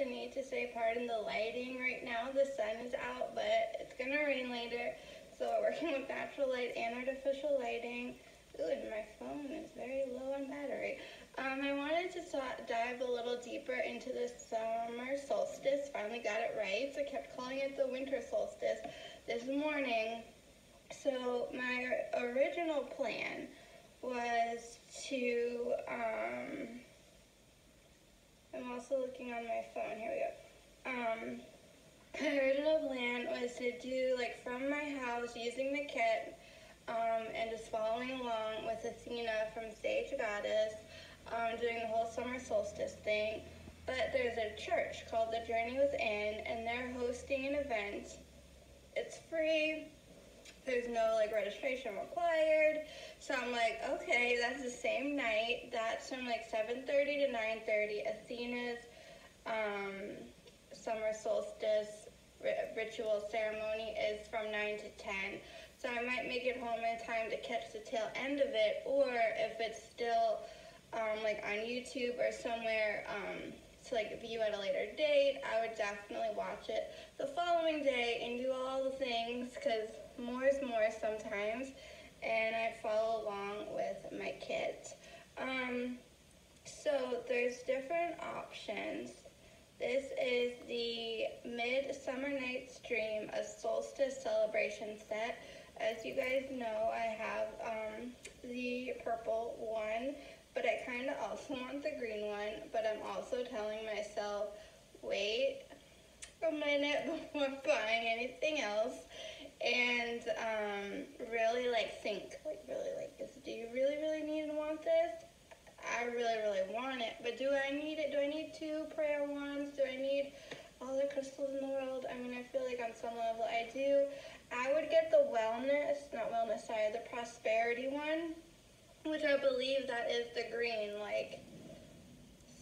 the need to say pardon the lighting right now. The sun is out, but it's gonna rain later. So we're working with natural light and artificial lighting. Ooh, and my phone is very low on battery. Um, I wanted to dive a little deeper into the summer solstice. Finally got it right. So I kept calling it the winter solstice this morning. So my original plan was to, um, I'm also looking on my phone, here we go. Um, original plan was to do like from my house using the kit um, and just following along with Athena from Sage Goddess, um, doing the whole summer solstice thing. But there's a church called The Journey Within, and they're hosting an event. It's free. There's no like registration required. So I'm like, okay, that's the same night. That's from like 7:30 to 9:30. Athena's um, summer solstice ritual ceremony is from 9 to 10. So I might make it home in time to catch the tail end of it, or if it's still um, like on YouTube or somewhere um, to like view at a later date, I would definitely watch it the following day and do all the things because more is more sometimes. And I follow along with my kids. Um, so there's different options. This is the Midsummer Night's Dream, a solstice celebration set. As you guys know, I have um, the purple one, but I kind of also want the green one, but I'm also telling myself, wait a minute before buying anything else and um, really like think, like really like, is, do you really, really need and want this? I really, really want it, but do I need it? Do I need two prayer wands? Do I need all the crystals in the world? I mean, I feel like on some level I do. I would get the wellness, not wellness, sorry, the prosperity one, which I believe that is the green, like,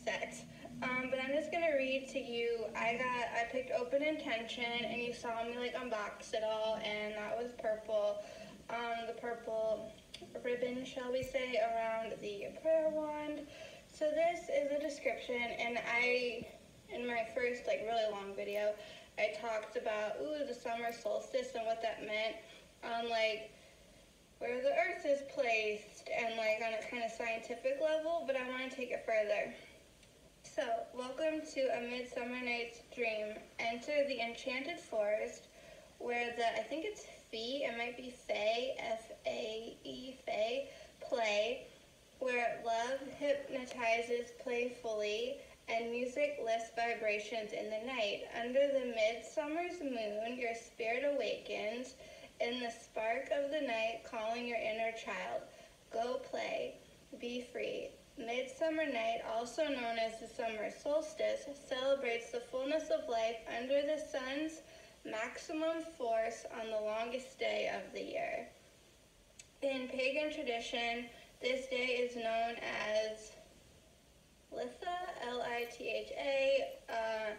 set. Um, but I'm just gonna read to you. I got, I picked Open Intention, and you saw me like unbox it all, and that was purple. Um, the purple ribbon, shall we say, around the prayer wand. So this is a description, and I, in my first like really long video, I talked about ooh the summer solstice and what that meant on like where the earth is placed and like on a kind of scientific level, but I want to take it further. Welcome to A Midsummer Night's Dream. Enter the enchanted forest where the, I think it's Fee, it might be Fae, F-A-E, Fae, play, where love hypnotizes playfully and music lifts vibrations in the night. Under the midsummer's moon, your spirit awakens in the spark of the night, calling your inner child. Go play, be free, Midsummer Night, also known as the summer solstice, celebrates the fullness of life under the sun's maximum force on the longest day of the year. In pagan tradition, this day is known as Litha, L-I-T-H-A, uh,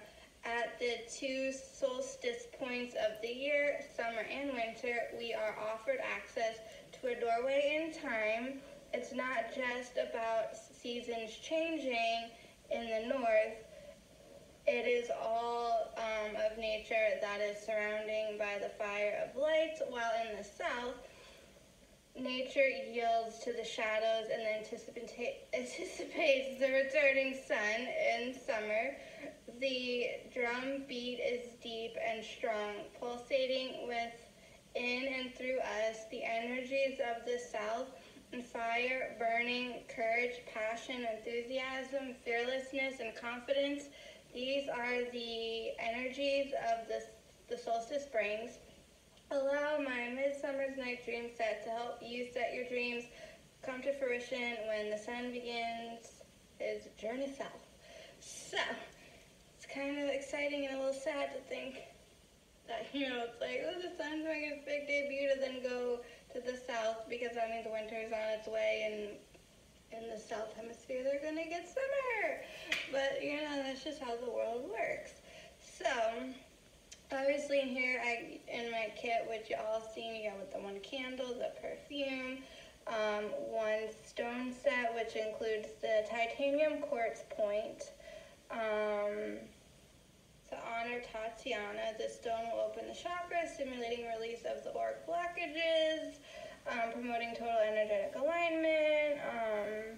at the two solstice points of the year, summer and winter, we are offered access to a doorway in time. It's not just about seasons changing in the north, it is all um, of nature that is surrounding by the fire of lights, while in the south, nature yields to the shadows and anticipates the returning sun in summer. The drum beat is deep and strong, pulsating within and through us. The energies of the south fire, burning, courage, passion, enthusiasm, fearlessness, and confidence. These are the energies of the, the solstice brings. Allow my Midsummer's Night Dream set to help you set your dreams come to fruition when the sun begins his journey south. So, it's kind of exciting and a little sad to think that, you know, it's like, oh, the sun's making its big debut to then go to the south because that means winter is on its way and in the south hemisphere they're gonna get summer. But you know, that's just how the world works. So obviously in here I in my kit which y'all seen you got with the one candle, the perfume, um, one stone set which includes the titanium quartz point, um, honor Tatiana. This stone will open the chakras, stimulating release of the auric blockages, um, promoting total energetic alignment. Um,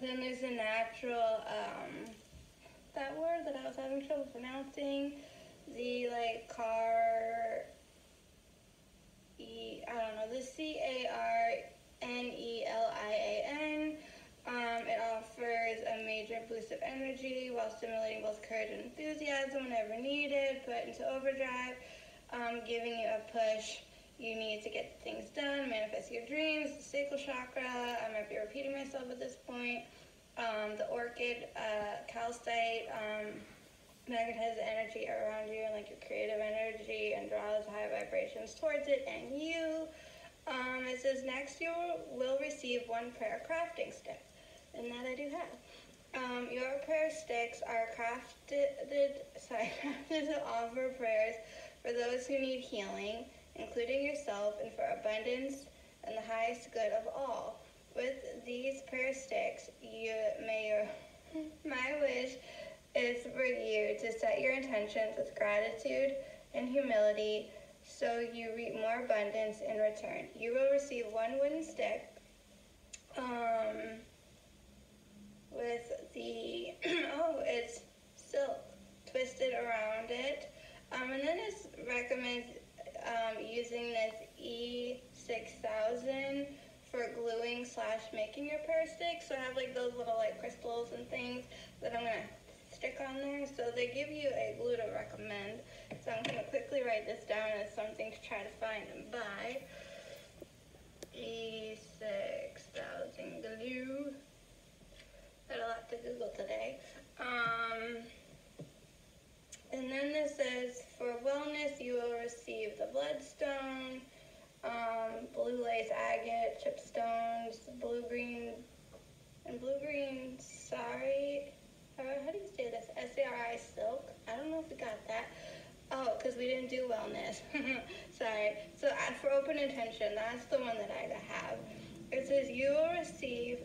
then there's the natural, um, that word that I was having trouble pronouncing, the like car, E, I don't know, the C A R N E L I A N. Um, it offers boost of energy while stimulating both courage and enthusiasm whenever needed, put into overdrive, um, giving you a push. You need to get things done, manifest your dreams, the sacral chakra. I might be repeating myself at this point. Um, the orchid uh, calcite um, magnetizes energy around you and like your creative energy and draws high vibrations towards it and you. Um, it says next you will receive one prayer crafting stick, and that I do have. Um, your prayer sticks are crafted, sorry, crafted to offer prayers for those who need healing, including yourself, and for abundance and the highest good of all. With these prayer sticks, you may your, my wish is for you to set your intentions with gratitude and humility so you reap more abundance in return. You will receive one wooden stick um, with the, oh, it's silk twisted around it. Um, and then it recommends um, using this E6000 for gluing slash making your prayer sticks. So I have like those little like crystals and things that I'm gonna stick on there. So they give you a glue to recommend. So I'm gonna quickly write this down as something to try to find and buy. E6000 glue. Had a lot to Google today. Um, and then this says, for wellness, you will receive the bloodstone, um, blue lace agate, chip stones, blue green, and blue green, sorry, uh, how do you say this? S-A-R-I silk. I don't know if we got that. Oh, because we didn't do wellness. sorry. So uh, for open intention, that's the one that I have. It says you will receive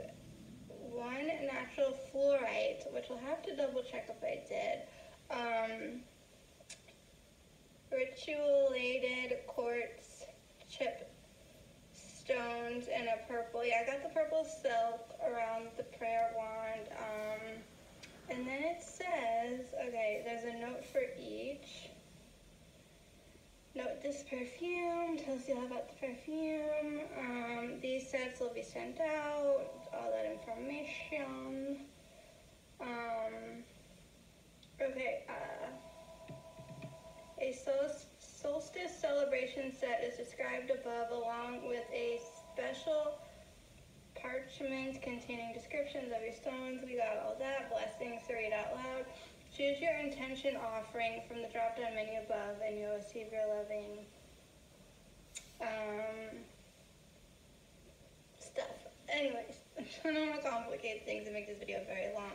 one natural fluorite, which I'll have to double check if I did. Um, rutilated quartz chip stones and a purple. Yeah, I got the purple silk around the prayer wand. Um, and then it says, okay, there's a note for each. Note this perfume, tells you all about the perfume. Um, these sets will be sent out, all that information. Um, okay, uh, a sol- solstice celebration set is described above along with a special parchment containing descriptions of your stones. We got all that. Blessings to read out loud. Choose your intention offering from the drop down menu above, and you'll receive your loving um, stuff. Anyways, I don't want to complicate things and make this video very long.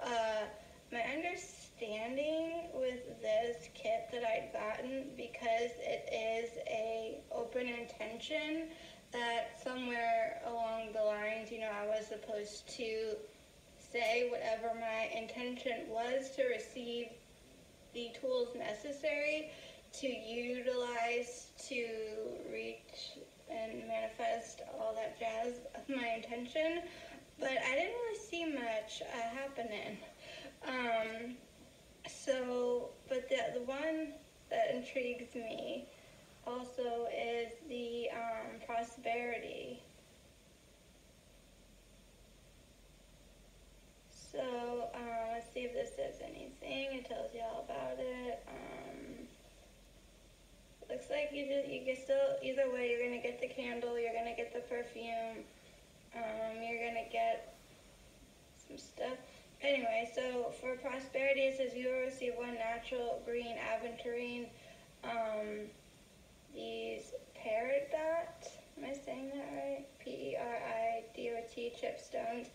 Uh, my understanding with this kit that I'd gotten, because it is a open intention, that somewhere along the lines, you know, I was supposed to say whatever my intention was to receive the tools necessary to utilize to reach and manifest all that jazz of my intention. But I didn't really see much uh, happening. Um, so, but the, the one that intrigues me also is the um, prosperity. So um, let's see if this says anything. It tells you all about it. Um, looks like you just you can still either way you're gonna get the candle, you're gonna get the perfume, um, you're gonna get some stuff. Anyway, so for prosperity, it says you will receive one natural green aventurine. Um, these peridot, am I saying that right? P-E-R-I-D-O-T chipstones.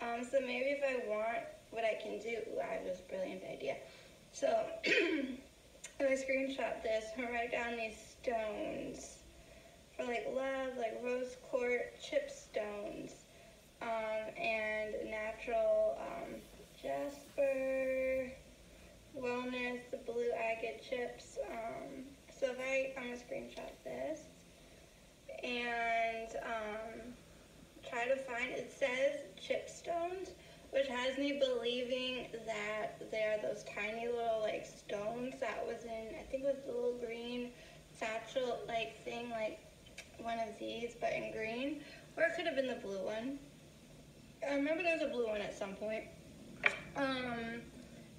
Um, so maybe if I want what I can do, I have this brilliant idea. So I'm screenshot this and write down these stones for like love, like rose quartz chip stones, um, and natural um, believing that there are those tiny little like stones that was in I think it was the little green satchel like thing like one of these but in green or it could have been the blue one. I remember there was a blue one at some point. Um,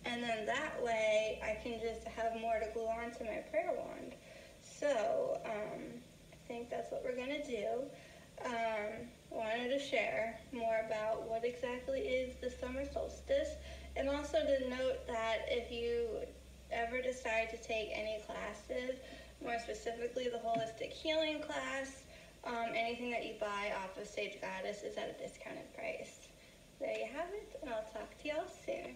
and then that way I can just have more to glue onto my prayer wand. So um, I think that's what we're gonna do. Um, wanted to share more about what exactly is the summer solstice and also to note that if you ever decide to take any classes, more specifically the holistic healing class, um, anything that you buy off of Sage Goddess is at a discounted price. There you have it, and I'll talk to y'all soon.